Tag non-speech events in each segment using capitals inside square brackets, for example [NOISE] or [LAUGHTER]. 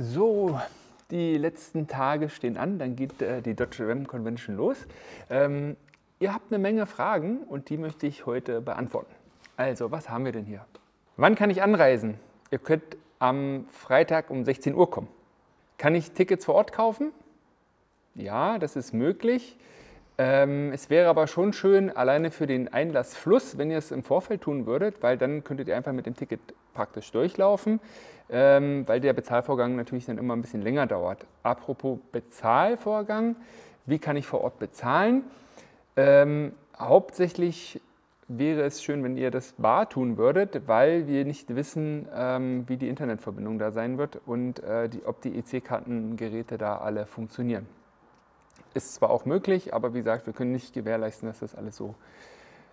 So, die letzten Tage stehen an, dann geht äh, die Dodge Ram Convention los. Ähm, ihr habt eine Menge Fragen und die möchte ich heute beantworten. Also, was haben wir denn hier? Wann kann ich anreisen? Ihr könnt am Freitag um 16 Uhr kommen. Kann ich Tickets vor Ort kaufen? Ja, das ist möglich. Ähm, es wäre aber schon schön, alleine für den Einlassfluss, wenn ihr es im Vorfeld tun würdet, weil dann könntet ihr einfach mit dem Ticket praktisch durchlaufen, ähm, weil der Bezahlvorgang natürlich dann immer ein bisschen länger dauert. Apropos Bezahlvorgang, wie kann ich vor Ort bezahlen? Ähm, hauptsächlich wäre es schön, wenn ihr das bar tun würdet, weil wir nicht wissen, ähm, wie die Internetverbindung da sein wird und äh, die, ob die EC-Kartengeräte da alle funktionieren. Ist zwar auch möglich, aber wie gesagt, wir können nicht gewährleisten, dass das alles so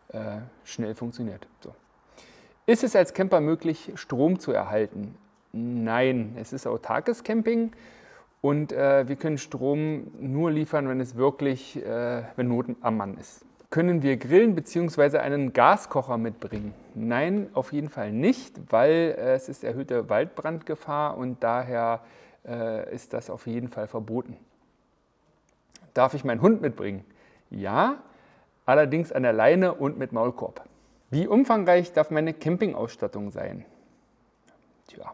äh, schnell funktioniert. So. Ist es als Camper möglich, Strom zu erhalten? Nein, es ist autarkes Camping und äh, wir können Strom nur liefern, wenn es wirklich, äh, wenn Not am Mann ist. Können wir grillen bzw. einen Gaskocher mitbringen? Nein, auf jeden Fall nicht, weil äh, es ist erhöhte Waldbrandgefahr und daher äh, ist das auf jeden Fall verboten. Darf ich meinen Hund mitbringen? Ja, allerdings an der Leine und mit Maulkorb. Wie umfangreich darf meine Campingausstattung sein? Tja,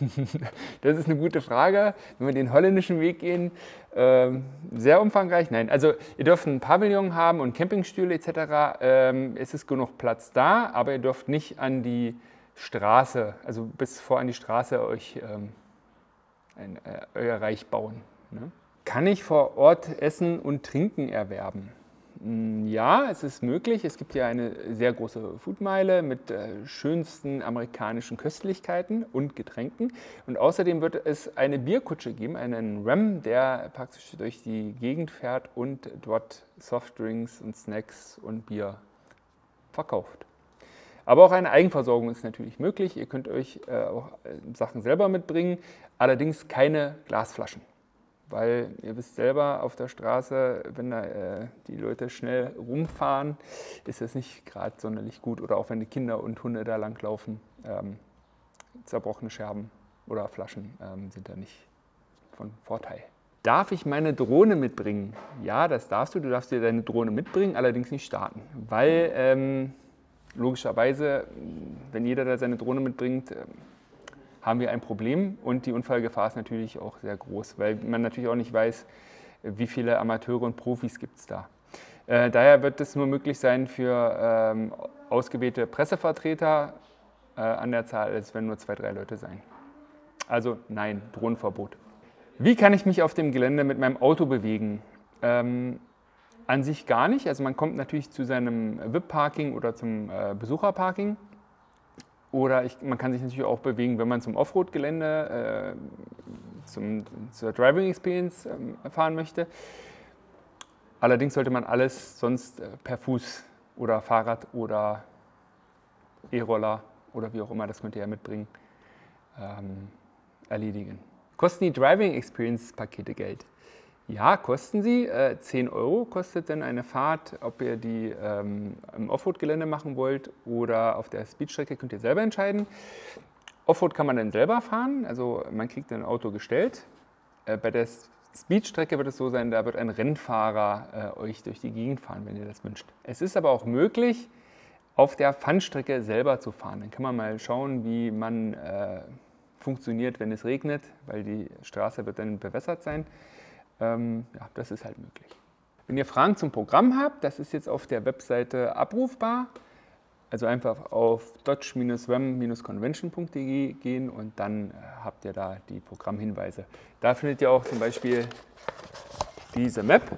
[LAUGHS] das ist eine gute Frage. Wenn wir den holländischen Weg gehen, ähm, sehr umfangreich. Nein, also ihr dürft ein Pavillon haben und Campingstühle etc. Ähm, es ist genug Platz da, aber ihr dürft nicht an die Straße, also bis vor an die Straße euch ähm, ein, äh, euer Reich bauen. Ne? Kann ich vor Ort Essen und Trinken erwerben? Hm, ja, es ist möglich. Es gibt ja eine sehr große Foodmeile mit äh, schönsten amerikanischen Köstlichkeiten und Getränken. Und außerdem wird es eine Bierkutsche geben, einen Ram, der praktisch durch die Gegend fährt und dort Softdrinks und Snacks und Bier verkauft. Aber auch eine Eigenversorgung ist natürlich möglich. Ihr könnt euch äh, auch äh, Sachen selber mitbringen, allerdings keine Glasflaschen weil ihr wisst selber, auf der Straße, wenn da äh, die Leute schnell rumfahren, ist das nicht gerade sonderlich gut. Oder auch wenn die Kinder und Hunde da langlaufen, ähm, zerbrochene Scherben oder Flaschen ähm, sind da nicht von Vorteil. Darf ich meine Drohne mitbringen? Ja, das darfst du. Du darfst dir deine Drohne mitbringen, allerdings nicht starten, weil ähm, logischerweise, wenn jeder da seine Drohne mitbringt, ähm, haben wir ein Problem und die Unfallgefahr ist natürlich auch sehr groß, weil man natürlich auch nicht weiß, wie viele Amateure und Profis gibt es da. Äh, daher wird es nur möglich sein für ähm, ausgewählte Pressevertreter äh, an der Zahl, als wenn nur zwei, drei Leute sein. Also nein, Drohnenverbot. Wie kann ich mich auf dem Gelände mit meinem Auto bewegen? Ähm, an sich gar nicht. Also man kommt natürlich zu seinem VIP-Parking oder zum äh, Besucherparking oder ich, man kann sich natürlich auch bewegen, wenn man zum Offroad-Gelände, äh, zur Driving Experience äh, fahren möchte. Allerdings sollte man alles sonst äh, per Fuß oder Fahrrad oder E-Roller oder wie auch immer, das könnt ihr ja mitbringen, ähm, erledigen. Kosten die Driving Experience Pakete Geld? Ja, kosten sie. Äh, 10 Euro kostet dann eine Fahrt, ob ihr die ähm, im Offroad-Gelände machen wollt oder auf der Speedstrecke, könnt ihr selber entscheiden. Offroad kann man dann selber fahren, also man kriegt ein Auto gestellt. Äh, bei der Speedstrecke wird es so sein, da wird ein Rennfahrer äh, euch durch die Gegend fahren, wenn ihr das wünscht. Es ist aber auch möglich, auf der Pfannstrecke selber zu fahren. Dann kann man mal schauen, wie man äh, funktioniert, wenn es regnet, weil die Straße wird dann bewässert sein. Ähm, ja, das ist halt möglich. Wenn ihr Fragen zum Programm habt, das ist jetzt auf der Webseite abrufbar. Also einfach auf dodge-ram-convention.de gehen und dann äh, habt ihr da die Programmhinweise. Da findet ihr auch zum Beispiel diese Map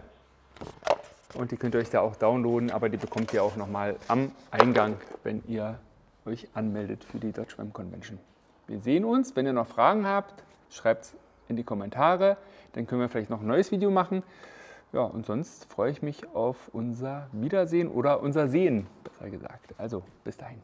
und die könnt ihr euch da auch downloaden, aber die bekommt ihr auch nochmal am Eingang, wenn ihr euch anmeldet für die Dodge Ram Convention. Wir sehen uns. Wenn ihr noch Fragen habt, schreibt es in die Kommentare. Dann können wir vielleicht noch ein neues Video machen. Ja, und sonst freue ich mich auf unser Wiedersehen oder unser Sehen, besser gesagt. Also, bis dahin.